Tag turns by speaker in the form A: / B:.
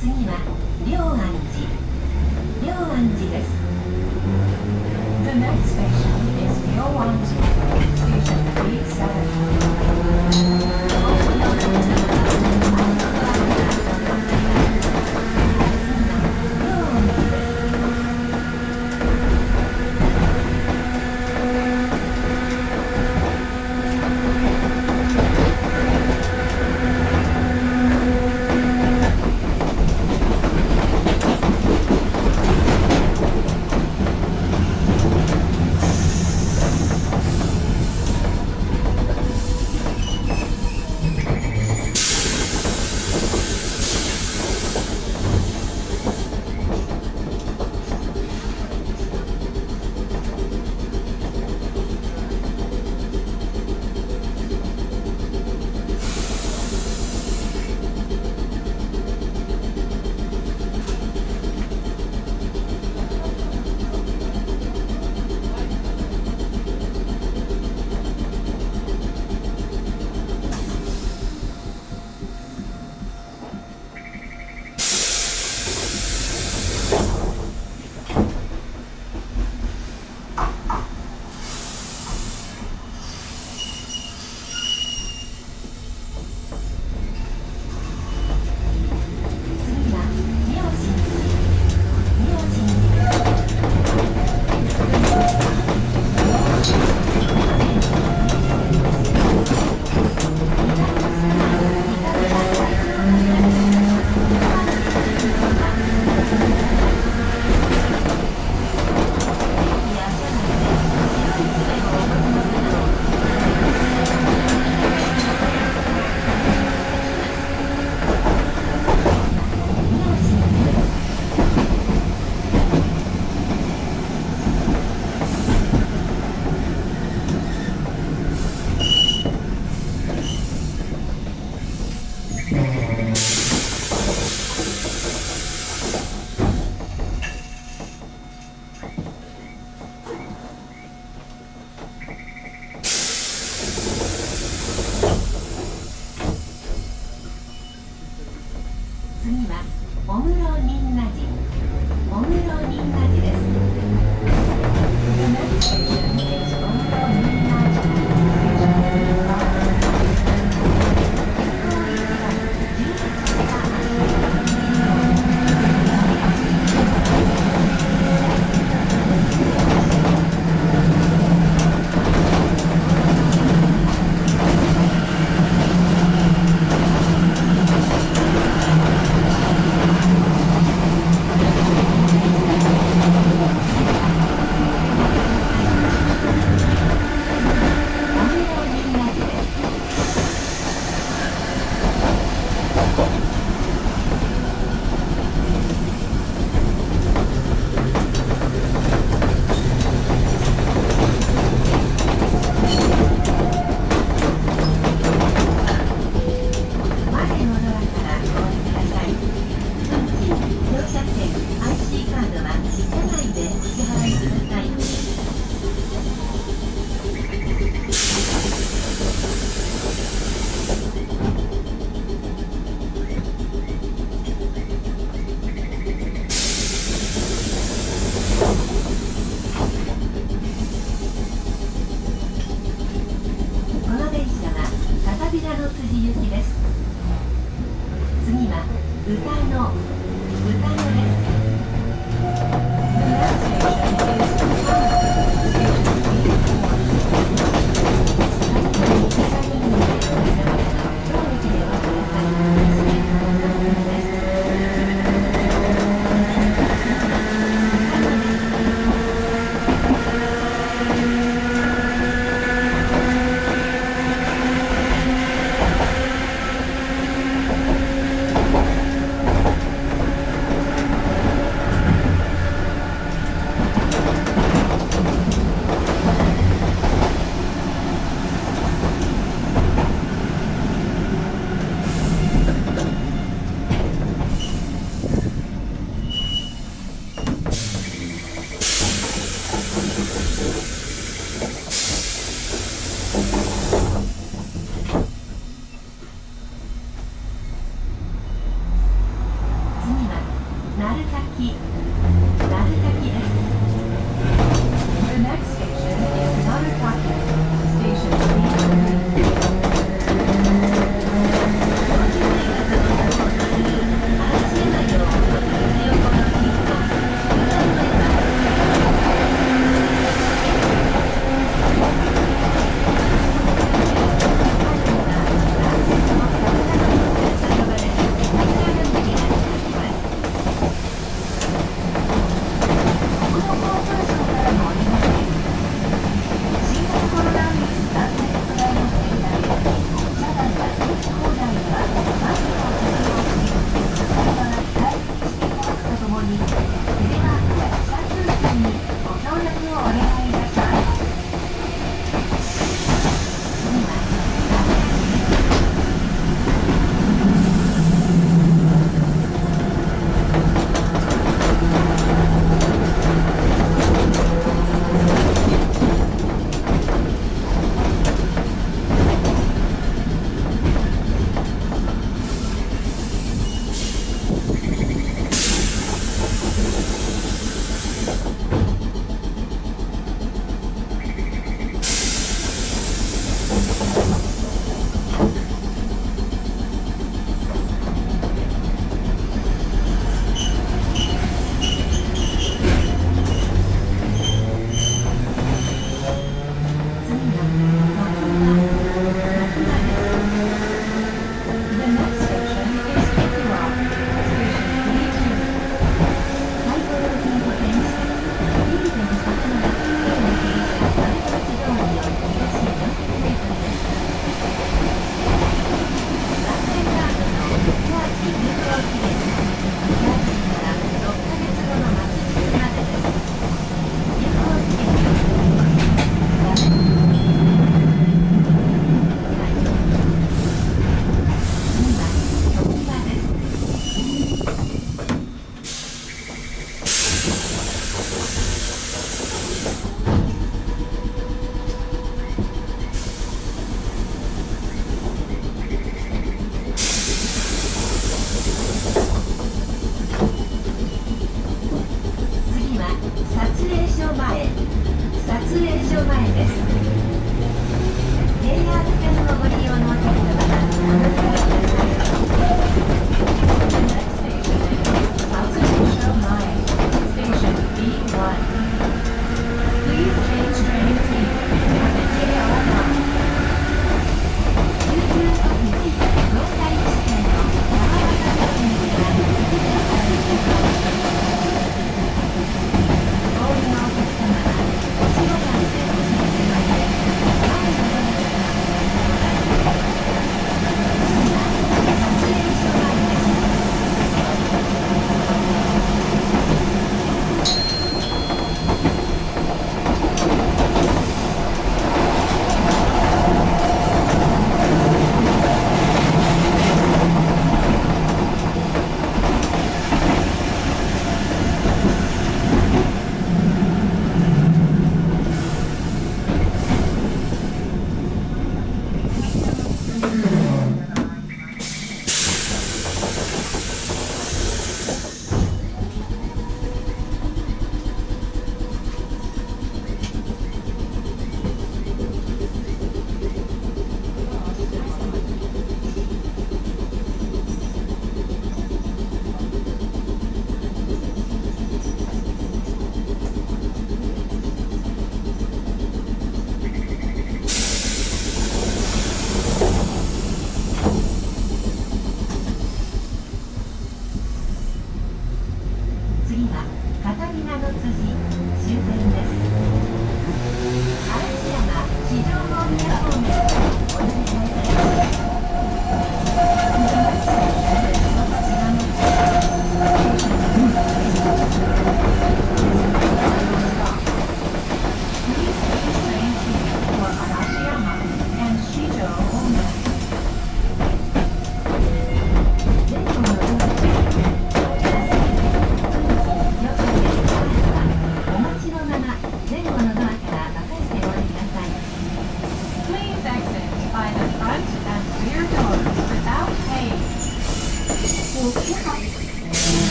A: 次は龍安寺龍安寺です
B: The next station is 龍安寺 Station B7